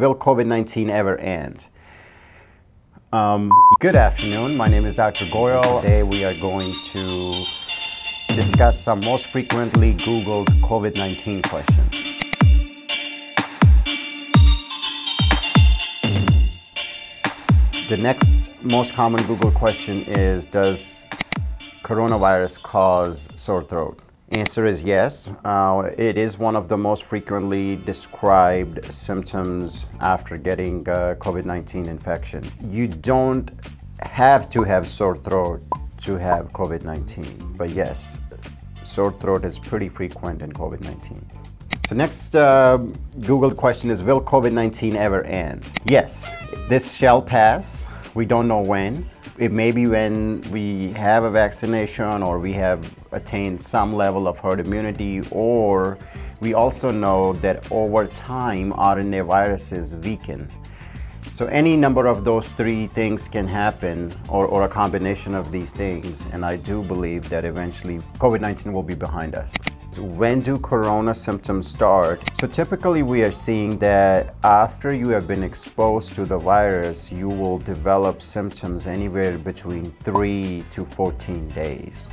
Will COVID-19 ever end? Um, good afternoon. My name is Dr. Goyal. Today we are going to discuss some most frequently Googled COVID-19 questions. The next most common Google question is Does coronavirus cause sore throat? Answer is yes. Uh, it is one of the most frequently described symptoms after getting uh, COVID-19 infection. You don't have to have sore throat to have COVID-19, but yes, sore throat is pretty frequent in COVID-19. So next uh, Googled question is, will COVID-19 ever end? Yes, this shall pass. We don't know when. It may be when we have a vaccination or we have attained some level of herd immunity or we also know that over time RNA viruses weaken. So any number of those three things can happen or, or a combination of these things and I do believe that eventually COVID-19 will be behind us. When do corona symptoms start? So typically we are seeing that after you have been exposed to the virus, you will develop symptoms anywhere between 3 to 14 days.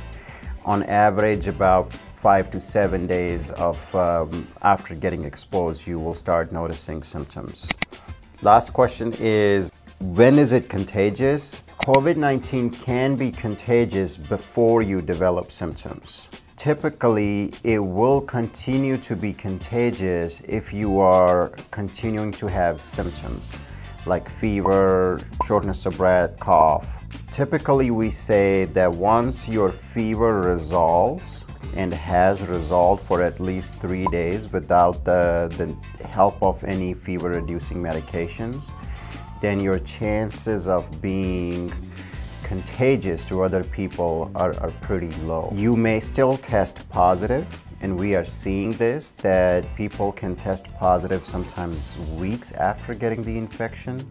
On average, about 5 to 7 days of um, after getting exposed, you will start noticing symptoms. Last question is, when is it contagious? COVID-19 can be contagious before you develop symptoms typically it will continue to be contagious if you are continuing to have symptoms like fever, shortness of breath, cough. Typically we say that once your fever resolves and has resolved for at least three days without the, the help of any fever reducing medications, then your chances of being contagious to other people are, are pretty low. You may still test positive, and we are seeing this, that people can test positive sometimes weeks after getting the infection.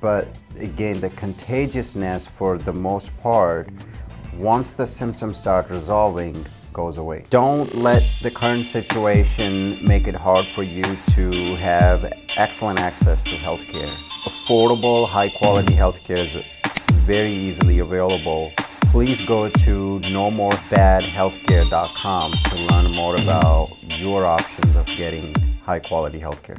But again, the contagiousness for the most part, once the symptoms start resolving, goes away. Don't let the current situation make it hard for you to have excellent access to healthcare. Affordable, high quality healthcare is very easily available. Please go to nomoorebadhealthcare.com to learn more about your options of getting high quality healthcare.